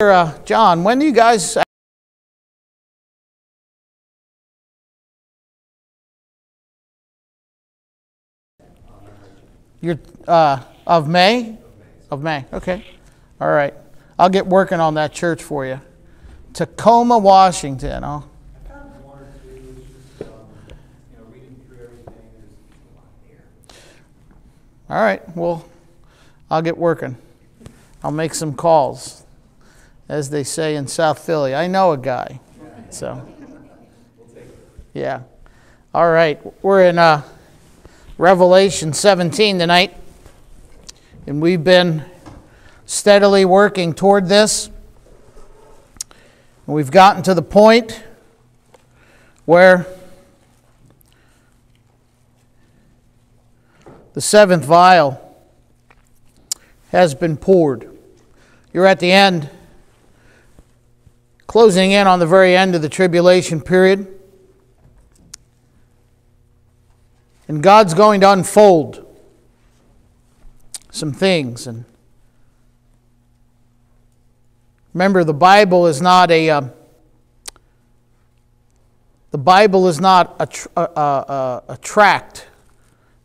Uh, John, when do you guys You're uh, of May? Of May. Okay. All right. I'll get working on that church for you. Tacoma, Washington. Oh. All right. Well, I'll get working. I'll make some calls, as they say in South Philly. I know a guy. So, yeah. All right. We're in. Uh, Revelation 17 tonight. And we've been steadily working toward this. We've gotten to the point where the seventh vial has been poured. You're at the end, closing in on the very end of the tribulation period. And God's going to unfold some things. And remember, the Bible is not a. Uh, the Bible is not a, a, a, a tract.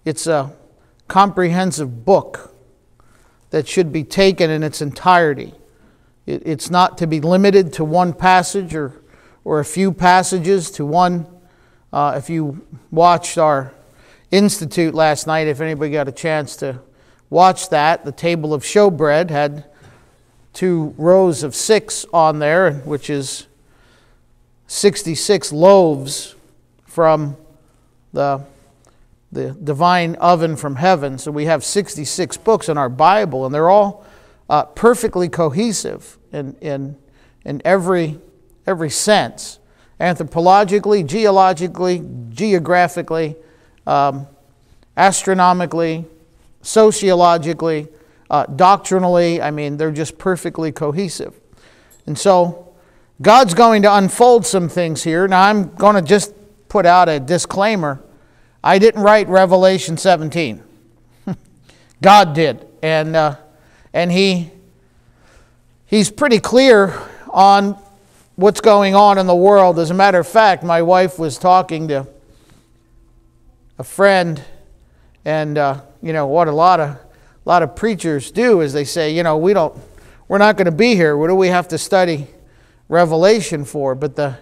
It's a comprehensive book that should be taken in its entirety. It, it's not to be limited to one passage or, or a few passages, to one. Uh, if you watched our Institute last night, if anybody got a chance to watch that. The table of showbread had two rows of six on there, which is 66 loaves from the, the divine oven from heaven. So we have 66 books in our Bible, and they're all uh, perfectly cohesive in, in, in every, every sense anthropologically, geologically, geographically um, astronomically, sociologically, uh, doctrinally. I mean, they're just perfectly cohesive. And so, God's going to unfold some things here. Now, I'm going to just put out a disclaimer. I didn't write Revelation 17. God did. And, uh, and he, he's pretty clear on what's going on in the world. As a matter of fact, my wife was talking to a friend, and uh, you know what a lot of a lot of preachers do is they say, you know, we don't, we're not going to be here. What do we have to study Revelation for? But the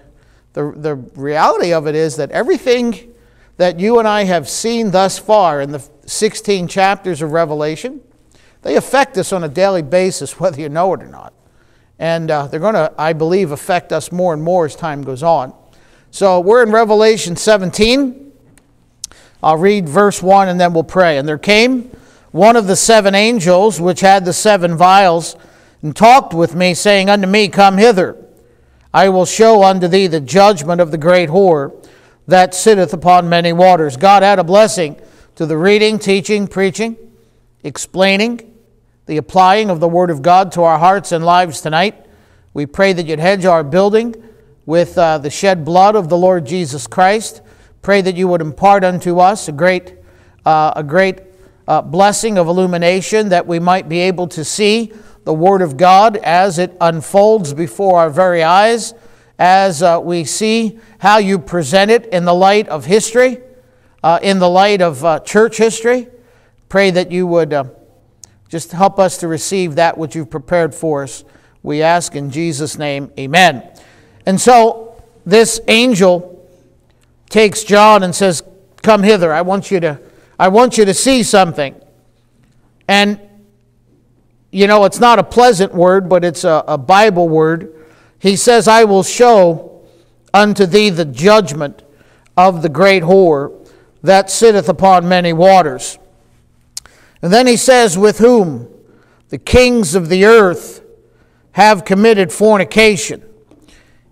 the the reality of it is that everything that you and I have seen thus far in the 16 chapters of Revelation, they affect us on a daily basis, whether you know it or not. And uh, they're going to, I believe, affect us more and more as time goes on. So we're in Revelation 17. I'll read verse 1 and then we'll pray. And there came one of the seven angels which had the seven vials and talked with me, saying unto me, Come hither. I will show unto thee the judgment of the great whore that sitteth upon many waters. God add a blessing to the reading, teaching, preaching, explaining, the applying of the Word of God to our hearts and lives tonight. We pray that you'd hedge our building with uh, the shed blood of the Lord Jesus Christ Pray that you would impart unto us a great, uh, a great uh, blessing of illumination that we might be able to see the Word of God as it unfolds before our very eyes, as uh, we see how you present it in the light of history, uh, in the light of uh, church history. Pray that you would just help us to receive that which you've prepared for us. We ask in Jesus' name, amen. And so, this angel takes John and says, Come hither. I want you to, I want you to see something. And, you know, it's not a pleasant word, but it's a, a Bible word. He says, I will show unto thee the judgment of the great whore that sitteth upon many waters. And then he says, With whom the kings of the earth have committed fornication.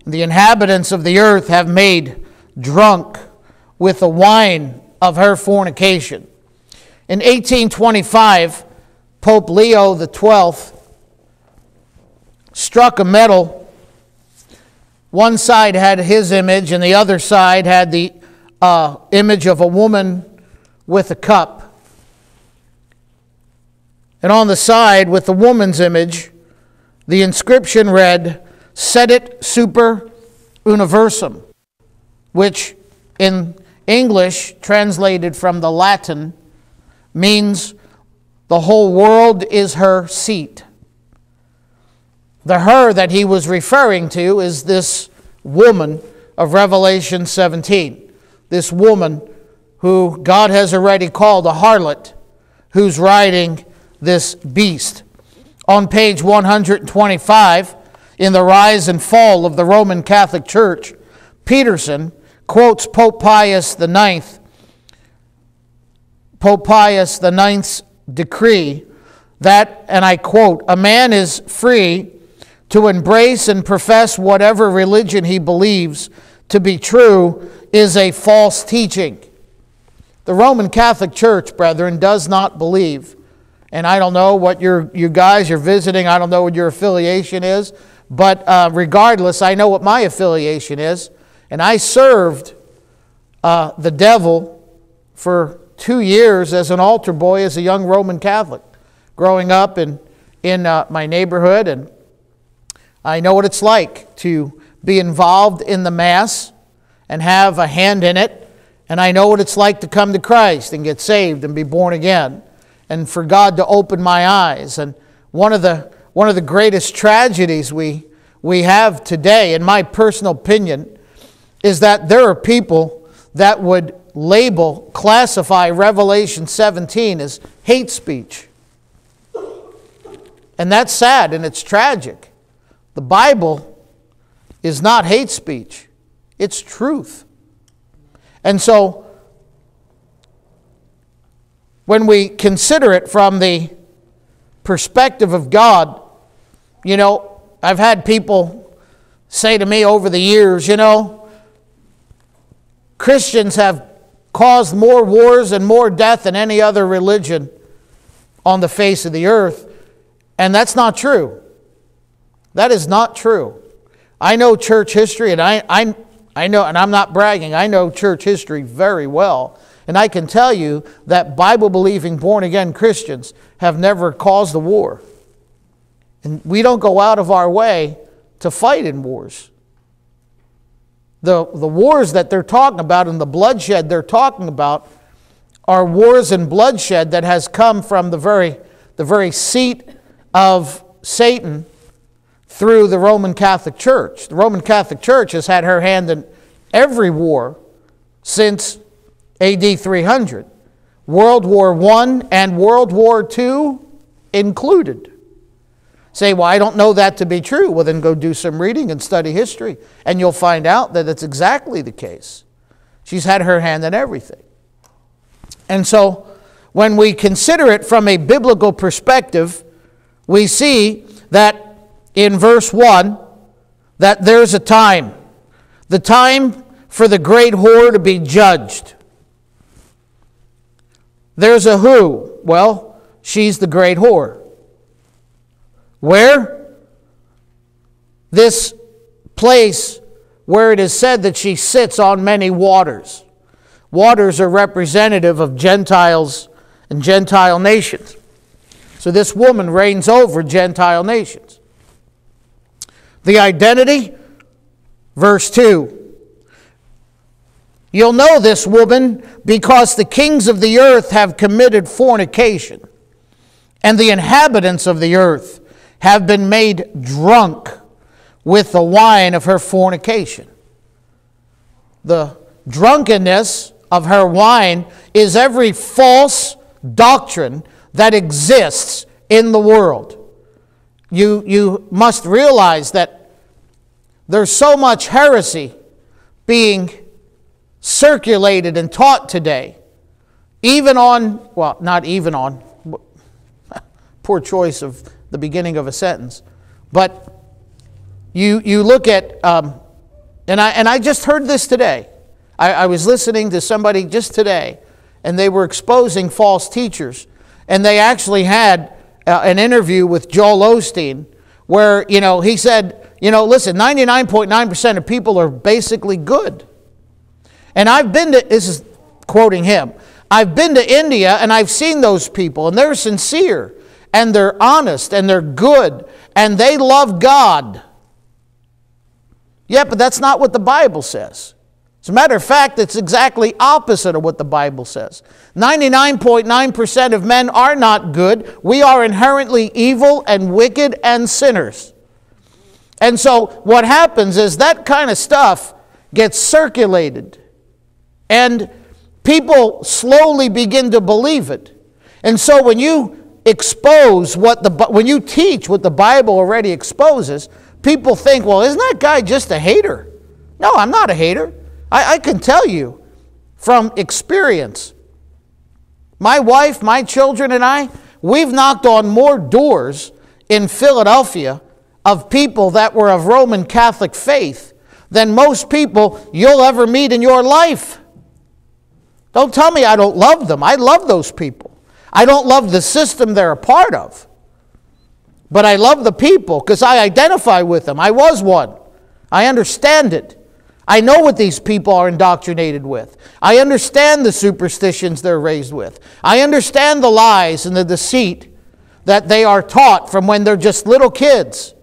And the inhabitants of the earth have made drunk with the wine of her fornication. In 1825, Pope Leo XII struck a medal. One side had his image, and the other side had the uh, image of a woman with a cup. And on the side, with the woman's image, the inscription read, Sedit Super Universum, which in English, translated from the Latin, means the whole world is her seat. The her that he was referring to is this woman of Revelation 17. This woman who God has already called a harlot, who's riding this beast. On page 125, in The Rise and Fall of the Roman Catholic Church, Peterson quotes Pope Pius IX, Pope Pius IX's decree that, and I quote, a man is free to embrace and profess whatever religion he believes to be true is a false teaching. The Roman Catholic Church, brethren, does not believe, and I don't know what your, you guys you're visiting, I don't know what your affiliation is, but uh, regardless, I know what my affiliation is, and I served uh, the devil for two years as an altar boy as a young Roman Catholic, growing up in, in uh, my neighborhood, and I know what it's like to be involved in the Mass and have a hand in it. And I know what it's like to come to Christ and get saved and be born again. And for God to open my eyes. And one of the, one of the greatest tragedies we, we have today, in my personal opinion, is that there are people that would label, classify Revelation 17 as hate speech. And that's sad and it's tragic. The Bible is not hate speech, it's truth. And so, when we consider it from the perspective of God, you know, I've had people say to me over the years, you know, Christians have caused more wars and more death than any other religion on the face of the earth. And that's not true. That is not true. I know church history, and I, I, I know, and I'm not bragging, I know church history very well. And I can tell you that Bible believing, born again Christians have never caused a war. And we don't go out of our way to fight in wars. The, the wars that they're talking about and the bloodshed they're talking about are wars and bloodshed that has come from the very, the very seat of Satan through the Roman Catholic Church. The Roman Catholic Church has had her hand in every war since AD 300. World War I and World War II included. Say, well, I don't know that to be true. Well, then go do some reading and study history, and you'll find out that it's exactly the case. She's had her hand in everything. And so, when we consider it from a biblical perspective, we see that in verse 1 that there's a time, the time for the great whore to be judged. There's a who. Well, she's the great whore. Where? This place where it is said that she sits on many waters. Waters are representative of Gentiles and Gentile nations. So this woman reigns over Gentile nations. The identity, verse 2. You'll know this woman because the kings of the earth have committed fornication, and the inhabitants of the earth have been made drunk with the wine of her fornication. The drunkenness of her wine is every false doctrine that exists in the world you, you must realize that there's so much heresy being circulated and taught today, even on, well, not even on, poor choice of the beginning of a sentence, but you, you look at, um, and, I, and I just heard this today. I, I was listening to somebody just today, and they were exposing false teachers, and they actually had uh, an interview with Joel Osteen where, you know, he said, you know, listen, 99.9% of people are basically good. And I've been to, this is quoting him, I've been to India and I've seen those people and they're sincere. and they're honest and they're good and they love God. Yeah, but that's not what the Bible says. As a matter of fact, it's exactly opposite of what the Bible says. 99.9% of men are not good. We are inherently evil and wicked and sinners. And so what happens is that kind of stuff gets circulated. And people slowly begin to believe it. And so when you expose what the when you teach what the Bible already exposes, people think, well, isn't that guy just a hater? No, I'm not a hater. I, I can tell you from experience. My wife, my children, and I, we've knocked on more doors in Philadelphia of people that were of Roman Catholic faith than most people you'll ever meet in your life. Don't tell me I don't love them. I love those people. I don't love the system they're a part of. But I love the people because I identify with them. I was one. I understand it. I know what these people are indoctrinated with. I understand the superstitions they're raised with. I understand the lies and the deceit that they are taught from when they're just little kids.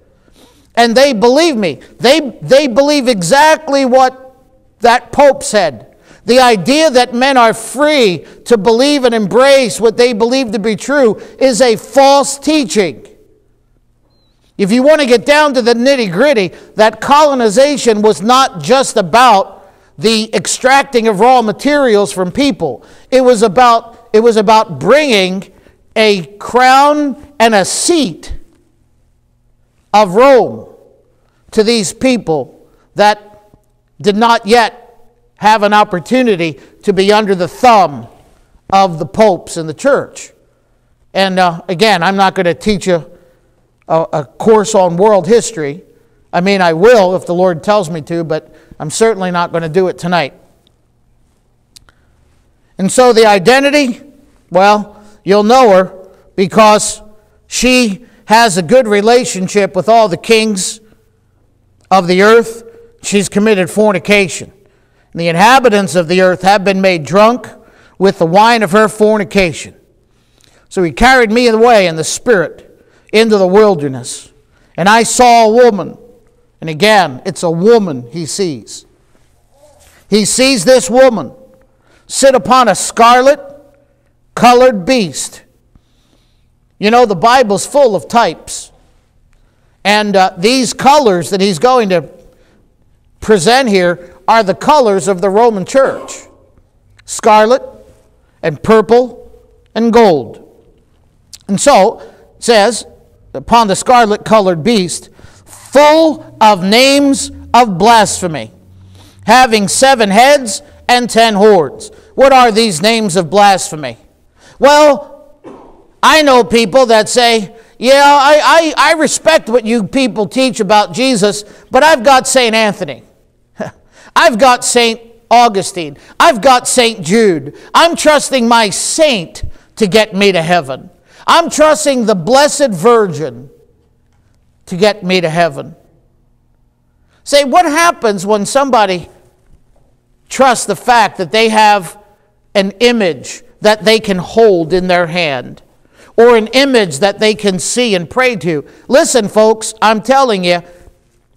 And they believe me. They, they believe exactly what that Pope said. The idea that men are free to believe and embrace what they believe to be true is a false teaching. If you want to get down to the nitty gritty, that colonization was not just about the extracting of raw materials from people. It was about, it was about bringing a crown and a seat of Rome to these people that did not yet have an opportunity to be under the thumb of the popes and the church. And uh, again, I'm not going to teach you a, a course on world history. I mean, I will if the Lord tells me to, but I'm certainly not going to do it tonight. And so the identity, well, you'll know her because she has a good relationship with all the kings of the earth. She's committed fornication. And the inhabitants of the earth have been made drunk with the wine of her fornication. So he carried me away in the spirit into the wilderness. And I saw a woman. And again, it's a woman he sees. He sees this woman sit upon a scarlet colored beast you know, the Bible's full of types. And uh, these colors that he's going to present here are the colors of the Roman church scarlet and purple and gold. And so, it says, upon the scarlet colored beast, full of names of blasphemy, having seven heads and ten horns. What are these names of blasphemy? Well, I know people that say, yeah, I, I, I respect what you people teach about Jesus, but I've got St. Anthony. I've got St. Augustine. I've got St. Jude. I'm trusting my saint to get me to heaven. I'm trusting the Blessed Virgin to get me to heaven. Say, what happens when somebody trusts the fact that they have an image that they can hold in their hand? or an image that they can see and pray to. Listen, folks, I'm telling you,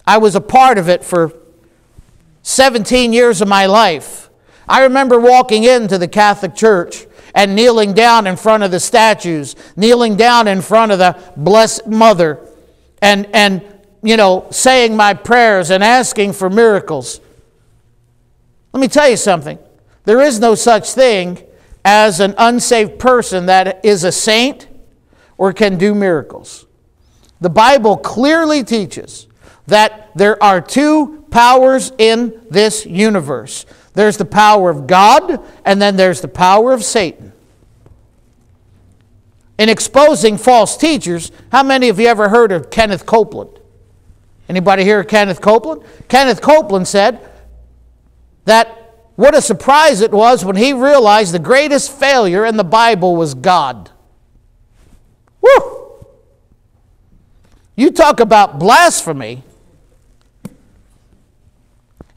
I was a part of it for 17 years of my life. I remember walking into the Catholic Church and kneeling down in front of the statues, kneeling down in front of the Blessed Mother, and, and you know, saying my prayers and asking for miracles. Let me tell you something. There is no such thing as an unsaved person that is a saint or can do miracles. The Bible clearly teaches that there are two powers in this universe there's the power of God, and then there's the power of Satan. In exposing false teachers, how many of you ever heard of Kenneth Copeland? Anybody hear of Kenneth Copeland? Kenneth Copeland said that what a surprise it was when he realized the greatest failure in the Bible was God. Woo! You talk about blasphemy.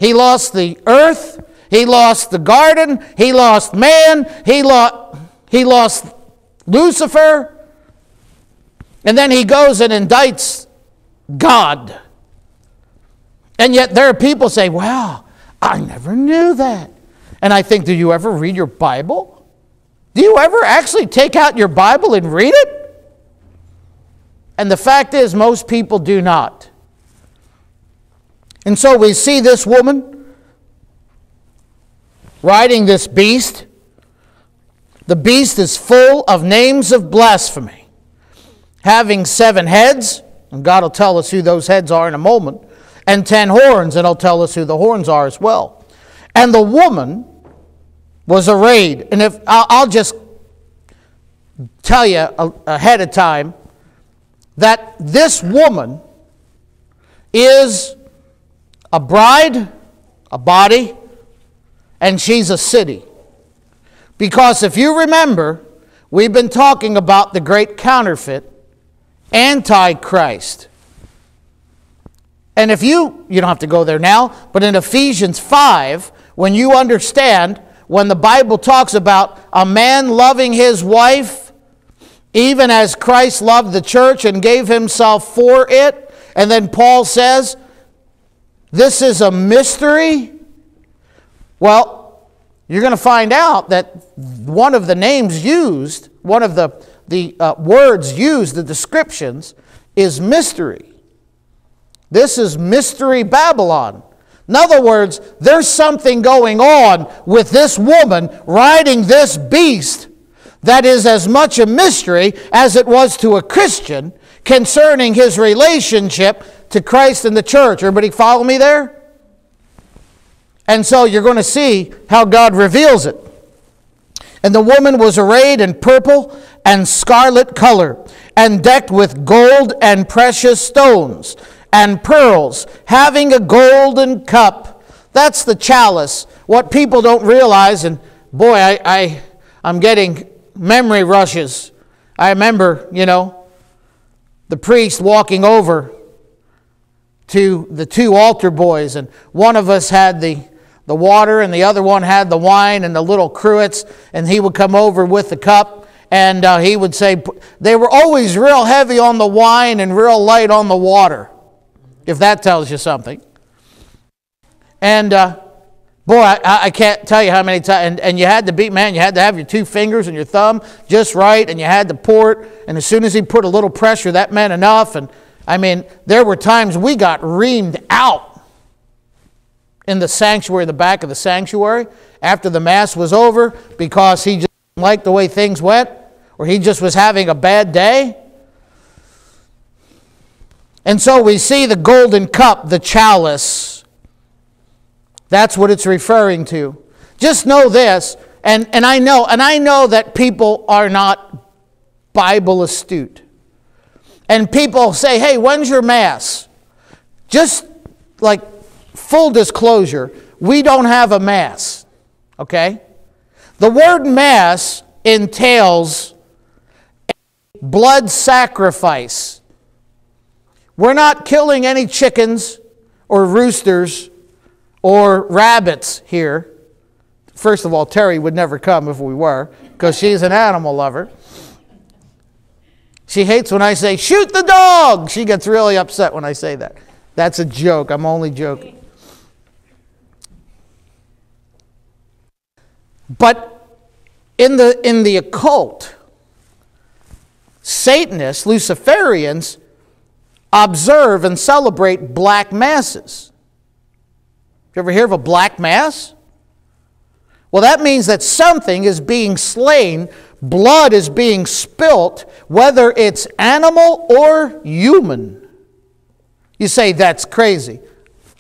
He lost the earth, he lost the garden, he lost man, he lost, he lost Lucifer. And then he goes and indicts God. And yet there are people say, "Well, I never knew that. And I think, do you ever read your Bible? Do you ever actually take out your Bible and read it? And the fact is, most people do not. And so we see this woman riding this beast. The beast is full of names of blasphemy, having seven heads, and God will tell us who those heads are in a moment, and ten horns, and He'll tell us who the horns are as well. And the woman was arrayed, and if I'll just tell you ahead of time that this woman is a bride, a body, and she's a city. Because if you remember, we've been talking about the great counterfeit, Antichrist. And if you, you don't have to go there now, but in Ephesians 5, when you understand, when the Bible talks about a man loving his wife, even as Christ loved the church and gave himself for it, and then Paul says, this is a mystery. Well, you're going to find out that one of the names used, one of the, the uh, words used, the descriptions, is mystery. This is Mystery Babylon. In other words, there's something going on with this woman riding this beast that is as much a mystery as it was to a Christian concerning his relationship to Christ and the church. Everybody follow me there? And so you're going to see how God reveals it. And the woman was arrayed in purple and scarlet color, and decked with gold and precious stones, and pearls, having a golden cup. That's the chalice. What people don't realize, and boy, I, I, I'm getting memory rushes. I remember, you know, the priest walking over to the two altar boys, and one of us had the, the water, and the other one had the wine and the little cruets, and he would come over with the cup, and uh, he would say, they were always real heavy on the wine and real light on the water, if that tells you something. And uh, boy, I, I, can't tell you how many times, and, and you had to be, man, you had to have your two fingers and your thumb just right, and you had to pour it, and as soon as he put a little pressure, that meant enough, and I mean, there were times we got reamed out in the sanctuary, in the back of the sanctuary, after the Mass was over because he just liked the way things went or he just was having a bad day. And so we see the golden cup, the chalice. That's what it's referring to. Just know this, and, and I know, and I know that people are not Bible astute and people say, hey, when's your Mass? Just like full disclosure, we don't have a Mass, okay? The word Mass entails blood sacrifice. We're not killing any chickens or roosters or rabbits here. First of all, Terry would never come if we were, because she's an animal lover. She hates when I say, shoot the dog. She gets really upset when I say that. That's a joke. I'm only joking. But in the, in the occult, Satanists, Luciferians, observe and celebrate black masses. You ever hear of a black mass? Well, that means that something is being slain blood is being spilt, whether it's animal or human. You say, that's crazy.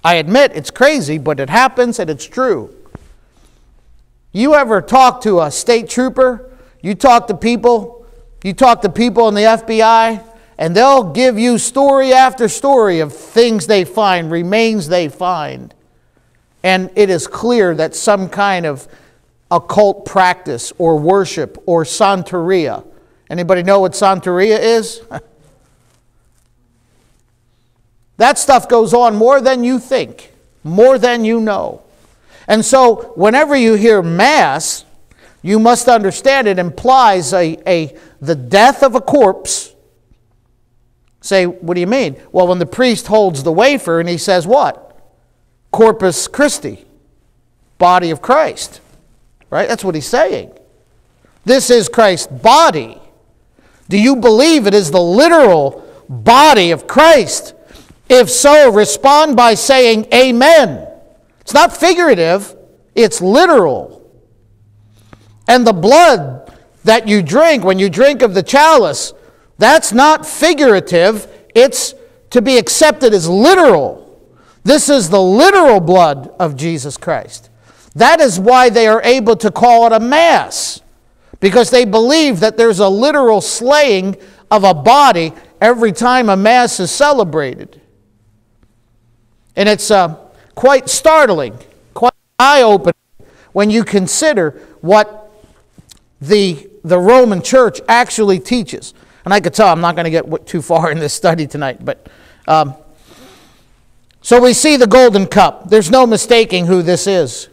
I admit it's crazy, but it happens and it's true. You ever talk to a state trooper? You talk to people, you talk to people in the FBI, and they'll give you story after story of things they find, remains they find. And it is clear that some kind of occult practice or worship or Santeria. Anybody know what Santeria is? that stuff goes on more than you think, more than you know. And so, whenever you hear Mass, you must understand it implies a, a, the death of a corpse Say, what do you mean? Well, when the priest holds the wafer and he says what? Corpus Christi, body of Christ. Right? That's what he's saying. This is Christ's body. Do you believe it is the literal body of Christ? If so, respond by saying amen. It's not figurative, it's literal. And the blood that you drink when you drink of the chalice, that's not figurative, it's to be accepted as literal. This is the literal blood of Jesus Christ. That is why they are able to call it a mass, because they believe that there's a literal slaying of a body every time a mass is celebrated. And it's uh, quite startling, quite eye opening when you consider what the, the Roman church actually teaches. And I could tell I'm not going to get too far in this study tonight, but um, so we see the golden cup. There's no mistaking who this is.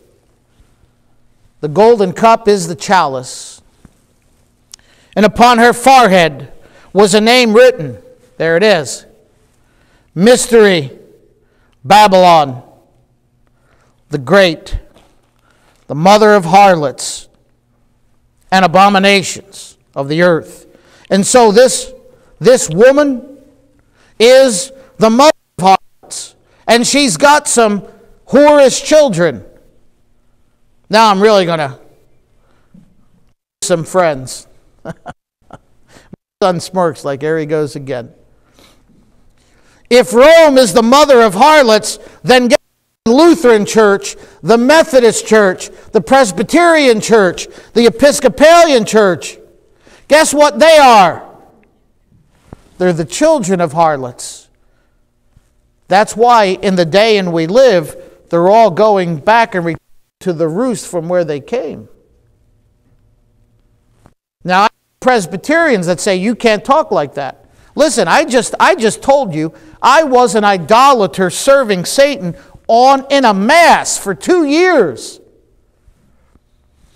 The golden cup is the chalice. And upon her forehead was a name written. There it is Mystery Babylon, the Great, the mother of harlots and abominations of the earth. And so this, this woman is the mother of harlots, and she's got some whorish children. Now I'm really going to some friends. My son smirks like there he goes again. If Rome is the mother of harlots, then get the Lutheran Church, the Methodist Church, the Presbyterian Church, the Episcopalian Church. Guess what they are? They're the children of harlots. That's why in the day in we live, they're all going back and to the roost from where they came. Now, I have Presbyterians that say you can't talk like that. Listen, I just, I just told you I was an idolater serving Satan on in a mass for two years.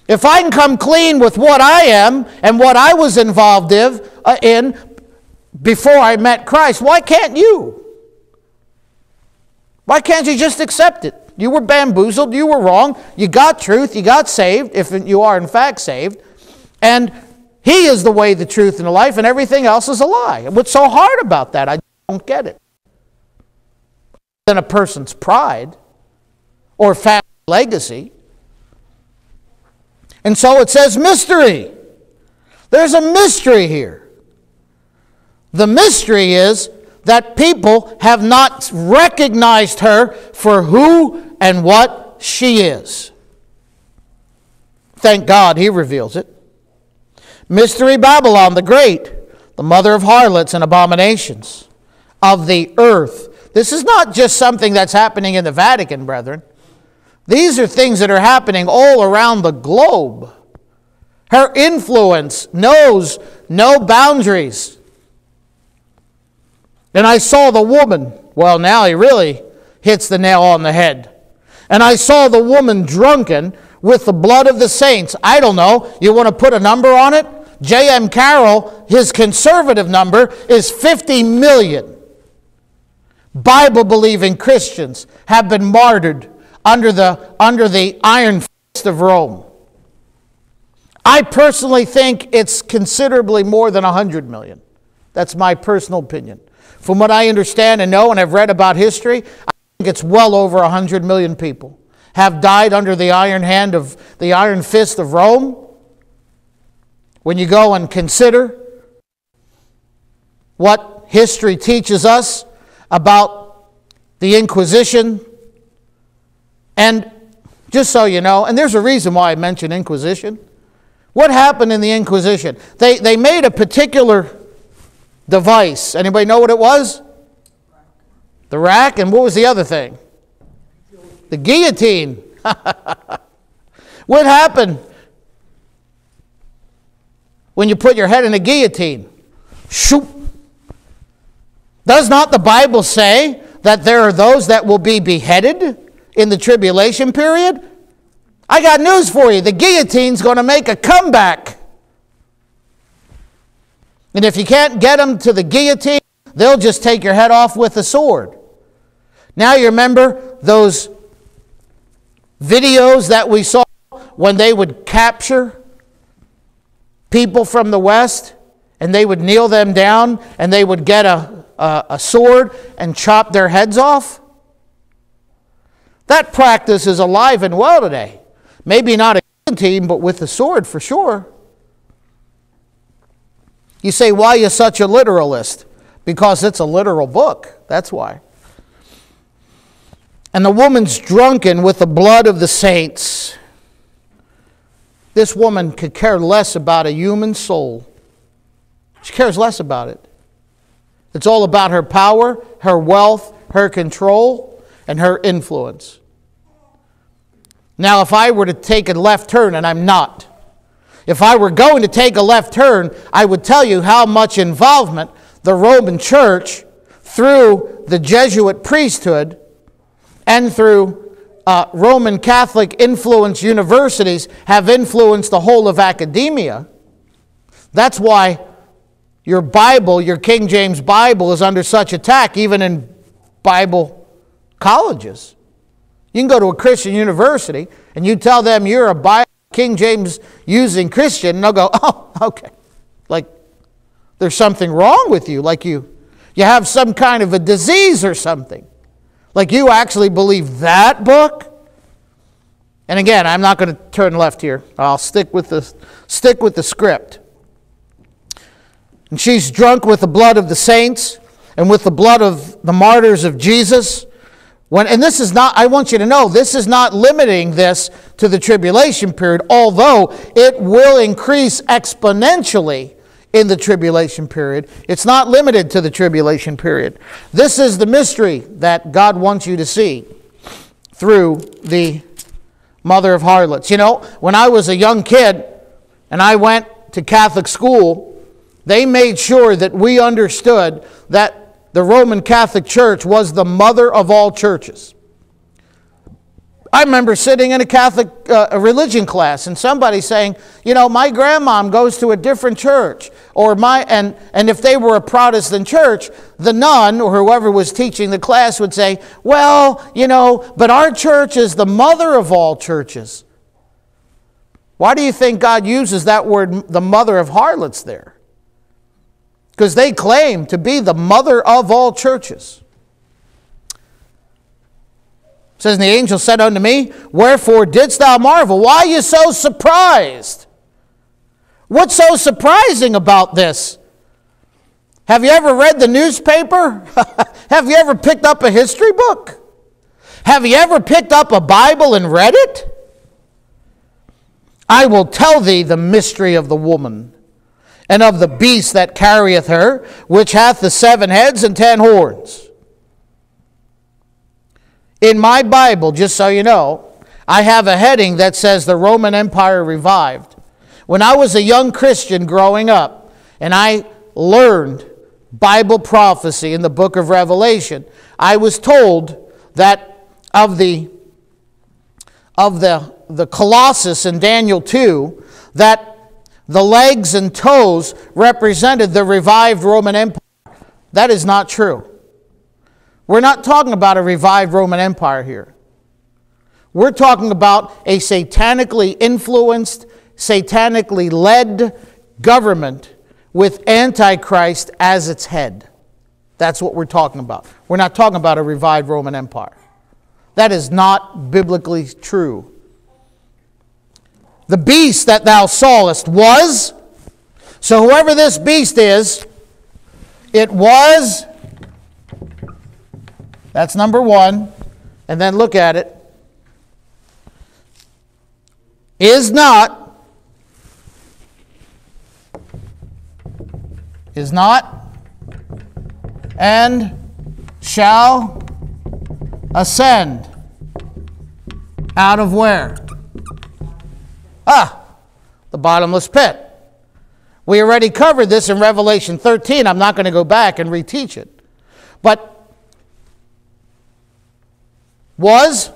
If I can come clean with what I am and what I was involved uh, in before I met Christ, why can't you? Why can't you just accept it? You were bamboozled, you were wrong, you got truth, you got saved, if you are in fact saved, and he is the way, the truth, and the life, and everything else is a lie. What's so hard about that? I don't get it. Than a person's pride or family legacy. And so it says mystery. There's a mystery here. The mystery is that people have not recognized her for who and what she is. Thank God he reveals it. Mystery Babylon the Great, the mother of harlots and abominations of the earth. This is not just something that's happening in the Vatican, brethren. These are things that are happening all around the globe. Her influence knows no boundaries. And I saw the woman. Well, now he really hits the nail on the head. And I saw the woman drunken with the blood of the saints. I don't know. You want to put a number on it? J.M. Carroll, his conservative number is 50 million. Bible believing Christians have been martyred under the, under the iron fist of Rome. I personally think it's considerably more than 100 million. That's my personal opinion. From what I understand and know and have read about history, I think it's well over 100 million people have died under the iron hand of the iron fist of Rome when you go and consider what history teaches us about the Inquisition, and just so you know, and there's a reason why I mention Inquisition. What happened in the Inquisition? They, they made a particular device. Anybody know what it was? The rack, and what was the other thing? The guillotine. what happened? when you put your head in a guillotine. Shoot. Does not the Bible say that there are those that will be beheaded in the tribulation period? I got news for you. The guillotine's going to make a comeback. And if you can't get them to the guillotine, they'll just take your head off with a sword. Now you remember those videos that we saw when they would capture people from the West and they would kneel them down and they would get a, a, a sword and chop their heads off? That practice is alive and well today. Maybe not a team, but with the sword for sure. You say, why you such a literalist? Because it's a literal book. That's why. And the woman's drunken with the blood of the saints. This woman could care less about a human soul. She cares less about it. It's all about her power, her wealth, her control, and her influence. Now, if I were to take a left turn, and I'm not, if I were going to take a left turn, I would tell you how much involvement the Roman Church, through the Jesuit priesthood and through uh, Roman Catholic influenced universities, have influenced the whole of academia. That's why your Bible, your King James Bible, is under such attack, even in Bible colleges. You can go to a Christian university and you tell them you're a Bible, King James using Christian, and they'll go, oh, okay. Like there's something wrong with you, like you, you have some kind of a disease or something. Like you actually believe that book? And again, I'm not going to turn left here. I'll stick with the, stick with the script. And she's drunk with the blood of the saints and with the blood of the martyrs of Jesus. When, and this is not, I want you to know, this is not limiting this to the tribulation period, although it will increase exponentially in the tribulation period. It's not limited to the tribulation period. This is the mystery that God wants you to see through the mother of harlots. You know, when I was a young kid and I went to Catholic school, they made sure that we understood that the Roman Catholic Church was the mother of all churches. I remember sitting in a Catholic uh, religion class and somebody saying, you know, my grandmom goes to a different church. Or my, and, and if they were a Protestant church, the nun or whoever was teaching the class would say, well, you know, but our church is the mother of all churches. Why do you think God uses that word, the mother of harlots, there? Because they claim to be the mother of all churches. It says, the angel said unto me, Wherefore didst thou marvel? Why are you so surprised? What's so surprising about this? Have you ever read the newspaper? Have you ever picked up a history book? Have you ever picked up a Bible and read it? I will tell thee the mystery of the woman and of the beast that carrieth her, which hath the seven heads and ten horns. In my Bible, just so you know, I have a heading that says the Roman Empire revived. When I was a young Christian growing up, and I learned Bible prophecy in the book of Revelation, I was told that of the of the, the Colossus in Daniel 2, that the legs and toes represented the revived Roman Empire. That is not true. We're not talking about a revived Roman Empire here. We're talking about a satanically influenced, satanically led government with Antichrist as its head. That's what we're talking about. We're not talking about a revived Roman Empire. That is not biblically true. The beast that thou sawest was. So, whoever this beast is, it was. That's number one. And then look at it. Is not. Is not. And shall ascend. Out of where? Ah, the bottomless pit. We already covered this in Revelation 13. I'm not going to go back and reteach it. But was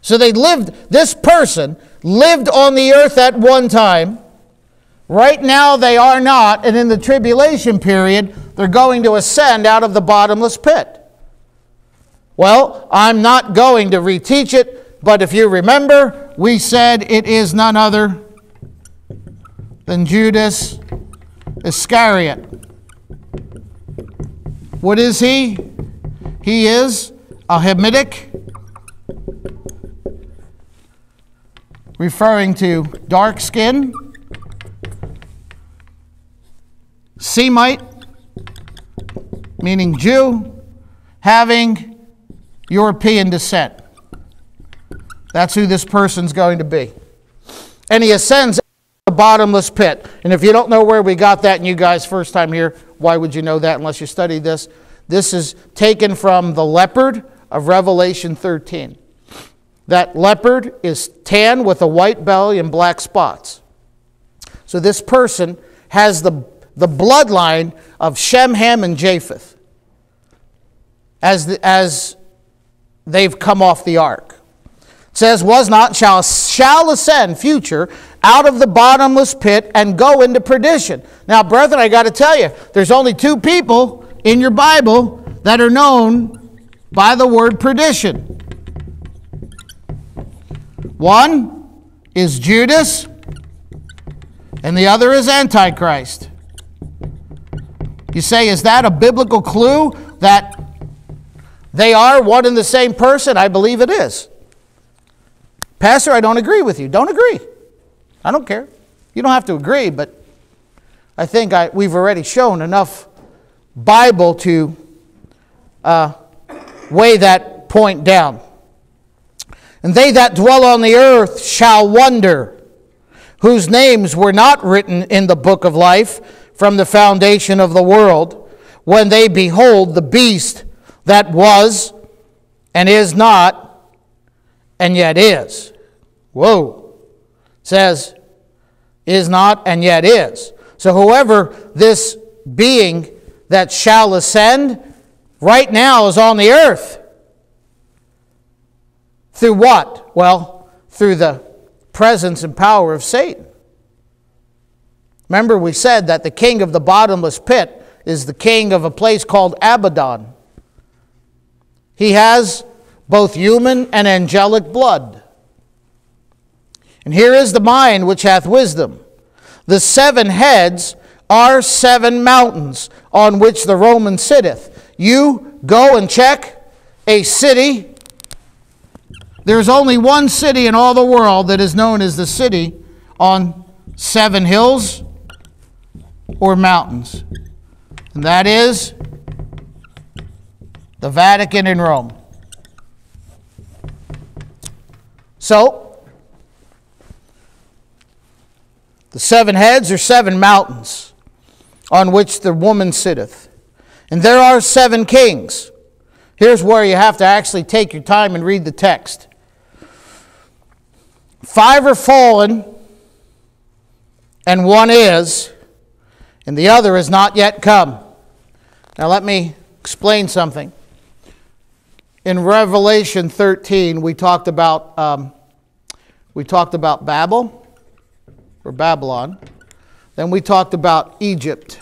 so they lived this person lived on the earth at one time right now they are not and in the tribulation period they're going to ascend out of the bottomless pit. Well, I'm not going to reteach it, but if you remember, we said it is none other than Judas Iscariot. What is he? He is a Hamitic, referring to dark skin, Semite, meaning Jew, having European descent. That's who this person's going to be. And he ascends the bottomless pit. And if you don't know where we got that, and you guys first time here, why would you know that unless you studied this? This is taken from the leopard of Revelation 13. That leopard is tan with a white belly and black spots. So this person has the, the bloodline of Shem, Ham, and Japheth as, the, as they've come off the ark. Says, was not, shall, shall ascend, future, out of the bottomless pit and go into perdition. Now, brethren, I got to tell you, there's only two people in your Bible that are known by the word perdition. One is Judas, and the other is Antichrist. You say, is that a biblical clue that they are one and the same person? I believe it is. Pastor, I don't agree with you. Don't agree. I don't care. You don't have to agree, but I think I, we've already shown enough Bible to uh, weigh that point down. And they that dwell on the earth shall wonder, whose names were not written in the book of life from the foundation of the world, when they behold the beast that was and is not and yet is. Whoa. Says, is not and yet is. So whoever this being that shall ascend right now is on the earth. Through what? Well, through the presence and power of Satan. Remember, we said that the king of the bottomless pit is the king of a place called Abaddon. He has both human and angelic blood. And here is the mind which hath wisdom. The seven heads are seven mountains on which the Roman sitteth. You go and check a city. There's only one city in all the world that is known as the city on seven hills or mountains, and that is the Vatican in Rome. So, the seven heads are seven mountains on which the woman sitteth. And there are seven kings. Here's where you have to actually take your time and read the text. Five are fallen, and one is, and the other is not yet come. Now, let me explain something. In Revelation 13, we talked about um, we talked about Babel or Babylon. Then we talked about Egypt.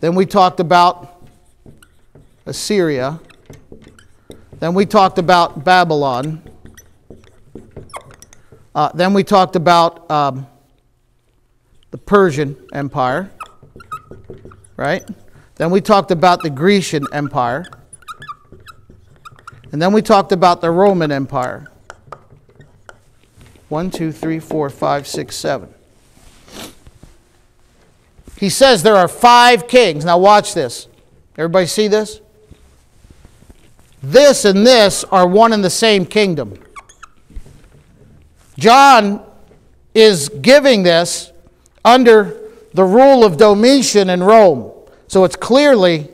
Then we talked about Assyria. Then we talked about Babylon. Uh, then we talked about um, the Persian Empire, right? Then we talked about the Grecian Empire. And then we talked about the Roman Empire. One, two, three, four, five, six, seven. He says there are five kings. Now, watch this. Everybody see this? This and this are one and the same kingdom. John is giving this under the rule of Domitian in Rome. So it's clearly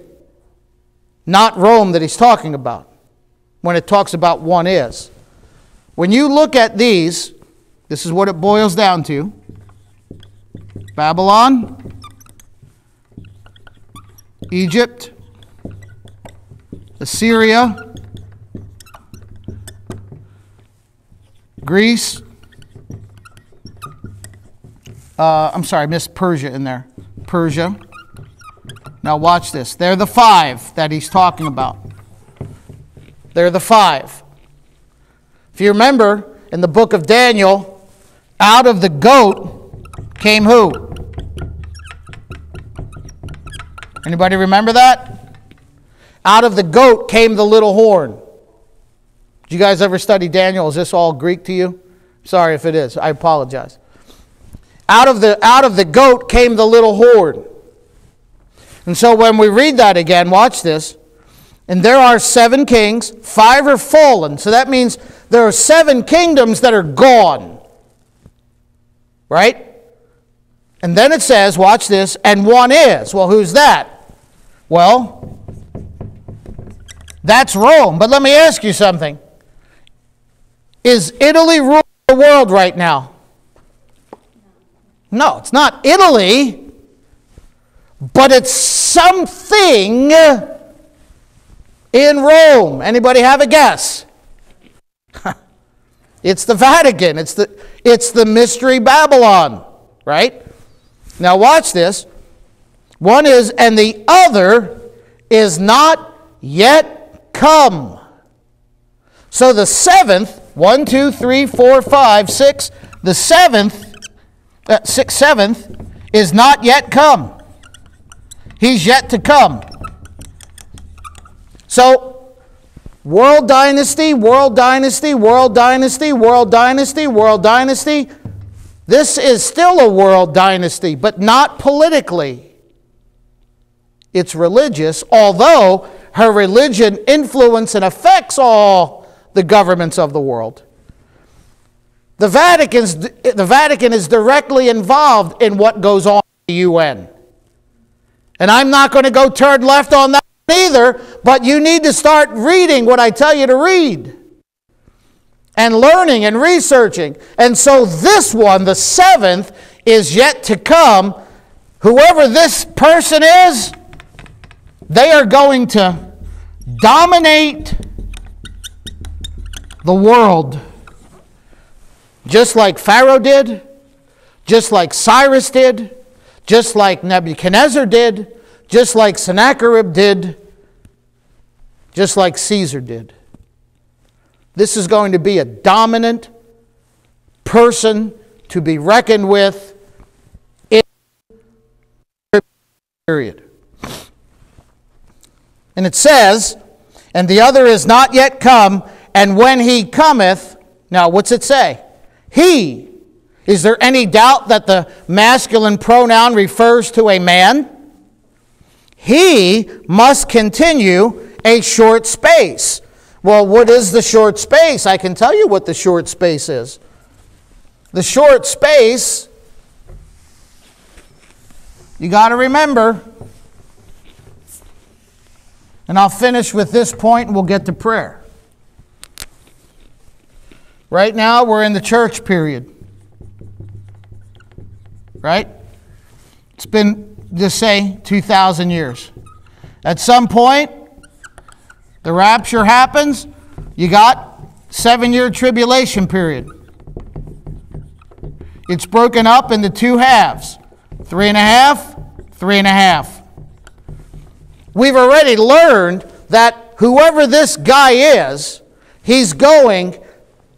not Rome that he's talking about when it talks about one is. When you look at these, this is what it boils down to Babylon, Egypt, Assyria, Greece. Uh, I'm sorry, I missed Persia in there. Persia, Now, watch this. They're the five that he's talking about. They're the five. If you remember, in the book of Daniel, out of the goat came who? Anybody remember that? Out of the goat came the little horn. Did you guys ever study Daniel? Is this all Greek to you? Sorry if it is. I apologize. Out of the, out of the goat came the little horn. And so when we read that again, watch this. And there are seven kings, five are fallen. So that means there are seven kingdoms that are gone. Right? And then it says, watch this, and one is. Well, who's that? Well, that's Rome. But let me ask you something. Is Italy ruling the world right now? No, it's not Italy, but it's something in Rome. Anybody have a guess? it's the Vatican. It's the, it's the mystery Babylon, right? Now watch this. One is, and the other is not yet come. So the seventh, one, two, three, four, five, six, the seventh, uh, is not yet come. He's yet to come. So, world dynasty, world dynasty, world dynasty, world dynasty, world dynasty. This is still a world dynasty, but not politically. It's religious, although her religion influences and affects all the governments of the world. The, Vatican's, the Vatican is directly involved in what goes on in the UN. And I'm not going to go turn left on that either, but you need to start reading what I tell you to read. And learning and researching. And so this one, the seventh, is yet to come. Whoever this person is, they are going to dominate the world. Just like Pharaoh did, just like Cyrus did, just like Nebuchadnezzar did, just like Sennacherib did, just like Caesar did. This is going to be a dominant person to be reckoned with in period. And it says, and the other is not yet come, and when he cometh, now what's it say? He. Is there any doubt that the masculine pronoun refers to a man? He must continue a short space. Well, what is the short space? I can tell you what the short space is. The short space, you got to remember, and I'll finish with this point and we'll get to prayer. Right now, we're in the church period. Right? It's been, just say, 2,000 years. At some point, the rapture happens, you got seven year tribulation period. It's broken up into two halves three and a half, three and a half. We've already learned that whoever this guy is, he's going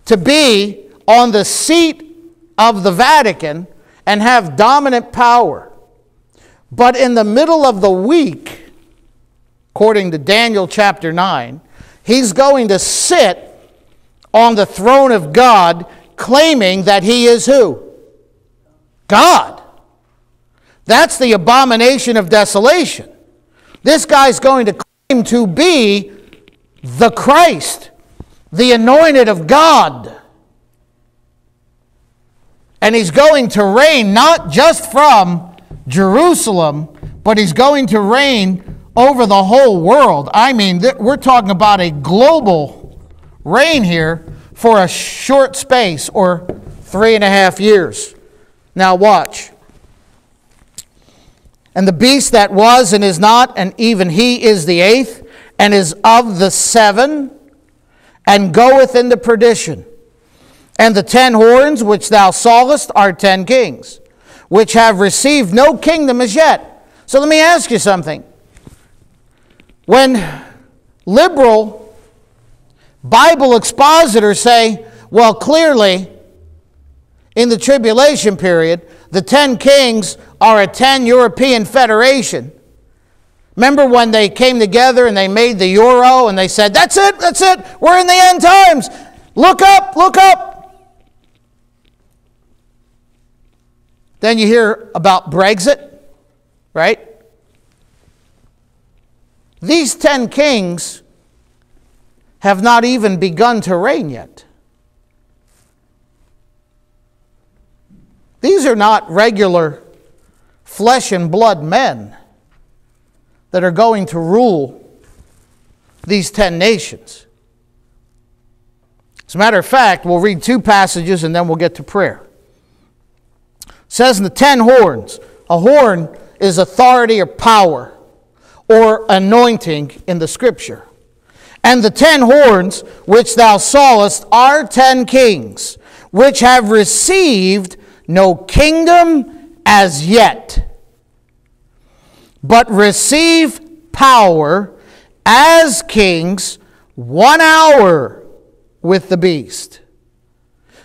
to be on the seat of the Vatican and have dominant power. But in the middle of the week, according to Daniel chapter 9, he's going to sit on the throne of God claiming that he is who? God. That's the abomination of desolation. This guy's going to claim to be the Christ, the anointed of God. And he's going to reign not just from Jerusalem, but he's going to reign over the whole world. I mean, we're talking about a global reign here for a short space or three and a half years. Now, watch. And the beast that was and is not, and even he is the eighth, and is of the seven, and goeth into perdition. And the ten horns which thou sawest are ten kings, which have received no kingdom as yet. So let me ask you something. When liberal Bible expositors say, well, clearly, in the tribulation period, the ten kings are a ten European federation. Remember when they came together and they made the euro and they said, That's it, that's it, we're in the end times. Look up, look up. Then you hear about Brexit, right? These ten kings have not even begun to reign yet. These are not regular flesh and blood men that are going to rule these ten nations. As a matter of fact, we'll read two passages and then we'll get to prayer. Says in the ten horns, a horn is authority or power or anointing in the scripture. And the ten horns which thou sawest are ten kings, which have received no kingdom as yet, but receive power as kings one hour with the beast.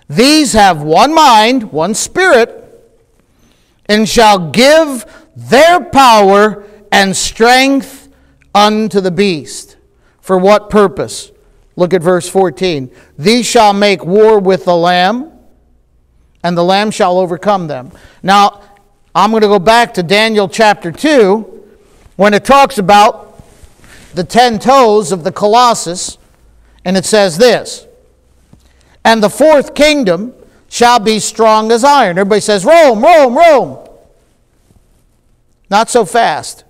These have one mind, one spirit, and shall give their power and strength unto the beast. For what purpose? Look at verse 14. These shall make war with the Lamb, and the Lamb shall overcome them. Now, I'm going to go back to Daniel chapter 2 when it talks about the ten toes of the Colossus, and it says this And the fourth kingdom shall be strong as iron. Everybody says, Rome, Rome, Rome. Not so fast.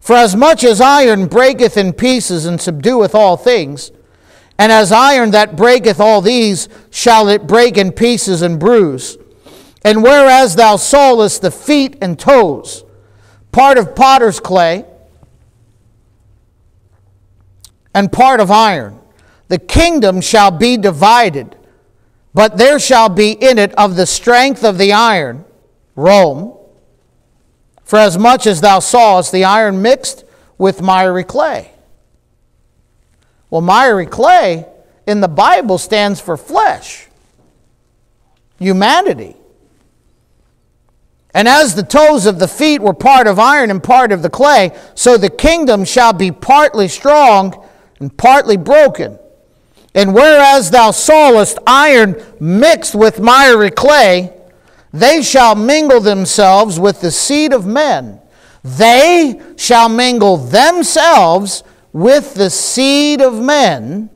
For as much as iron breaketh in pieces and subdueth all things, and as iron that breaketh all these, shall it break in pieces and bruise. And whereas thou sawest the feet and toes, part of potter's clay, and part of iron, the kingdom shall be divided, but there shall be in it of the strength of the iron, Rome, for as much as thou sawest the iron mixed with miry clay. Well, miry clay in the Bible stands for flesh, humanity. And as the toes of the feet were part of iron and part of the clay, so the kingdom shall be partly strong and partly broken. And whereas thou sawest iron mixed with miry clay, they shall mingle themselves with the seed of men. They shall mingle themselves with the seed of men,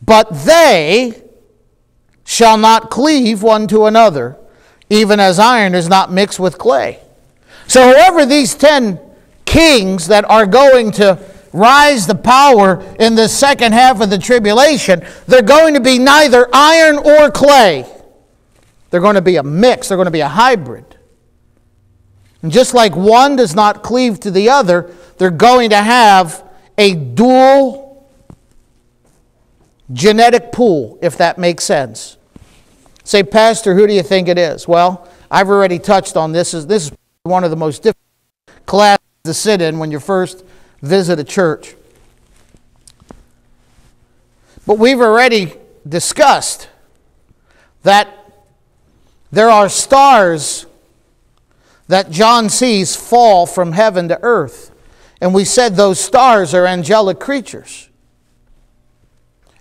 but they shall not cleave one to another, even as iron is not mixed with clay. So, whoever these ten kings that are going to rise the power in the second half of the tribulation, they're going to be neither iron or clay. They're going to be a mix, they're going to be a hybrid. And just like one does not cleave to the other, they're going to have a dual genetic pool, if that makes sense. Say, Pastor, who do you think it is? Well, I've already touched on this. Is this is one of the most difficult classes to sit in when you're first visit a church. But we've already discussed that there are stars that John sees fall from heaven to earth. And we said those stars are angelic creatures.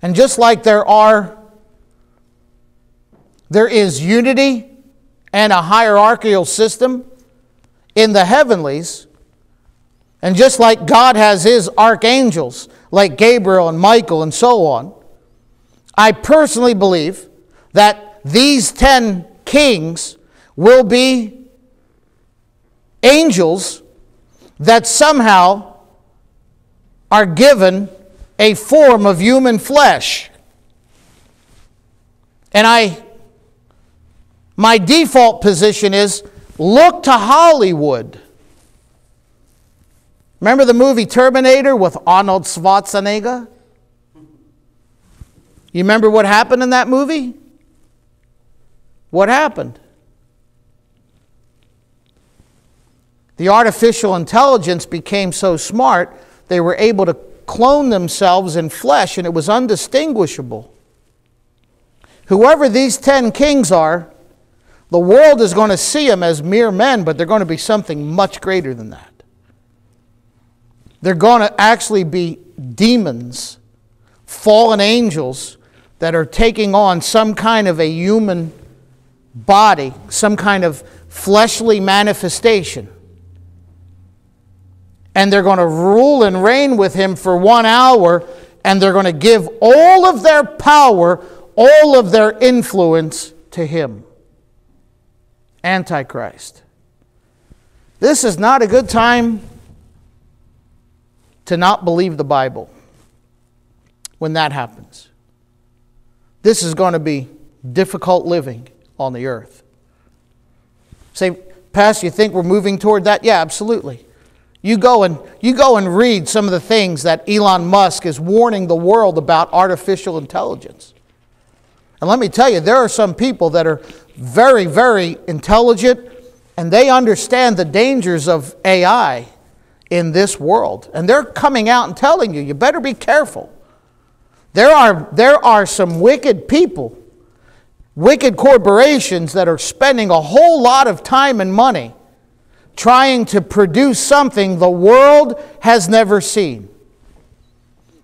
And just like there are there is unity and a hierarchical system in the heavenlies, and just like God has his archangels like Gabriel and Michael and so on, I personally believe that these 10 kings will be angels that somehow are given a form of human flesh. And I my default position is look to Hollywood. Remember the movie Terminator with Arnold Schwarzenegger? You remember what happened in that movie? What happened? The artificial intelligence became so smart, they were able to clone themselves in flesh, and it was undistinguishable. Whoever these ten kings are, the world is going to see them as mere men, but they're going to be something much greater than that. They're going to actually be demons, fallen angels that are taking on some kind of a human body, some kind of fleshly manifestation. And they're going to rule and reign with him for one hour, and they're going to give all of their power, all of their influence to him. Antichrist. This is not a good time to not believe the Bible when that happens. This is going to be difficult living on the earth. Say, Pastor, you think we're moving toward that? Yeah, absolutely. You go and you go and read some of the things that Elon Musk is warning the world about artificial intelligence. And let me tell you, there are some people that are very, very intelligent and they understand the dangers of AI in this world. And they're coming out and telling you, you better be careful. There are, there are some wicked people, wicked corporations that are spending a whole lot of time and money trying to produce something the world has never seen.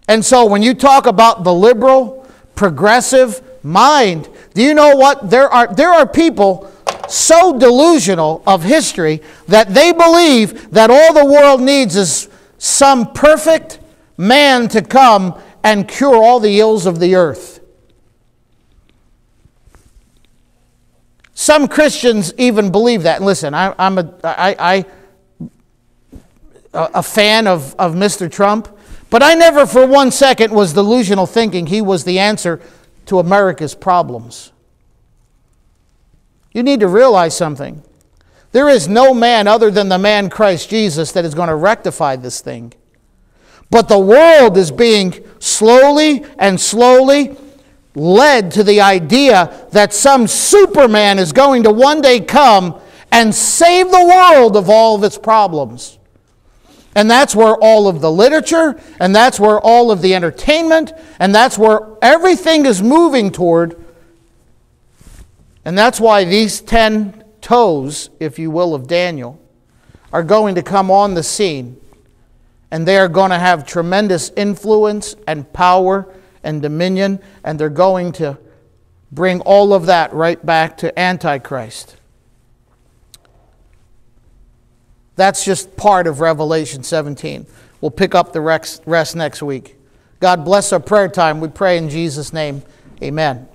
And so when you talk about the liberal, progressive mind, do you know what? There are, there are people so delusional of history that they believe that all the world needs is some perfect man to come and cure all the ills of the earth. Some Christians even believe that. Listen, I, am a, I, I, a fan of, of Mr. Trump, but I never for one second was delusional thinking he was the answer to America's problems. You need to realize something. There is no man other than the man Christ Jesus that is going to rectify this thing. But the world is being slowly and slowly led to the idea that some Superman is going to one day come and save the world of all of its problems. And that's where all of the literature, and that's where all of the entertainment, and that's where everything is moving toward and that's why these 10 toes, if you will, of Daniel are going to come on the scene. And they are going to have tremendous influence and power and dominion. And they're going to bring all of that right back to Antichrist. That's just part of Revelation 17. We'll pick up the rest next week. God bless our prayer time. We pray in Jesus' name. Amen.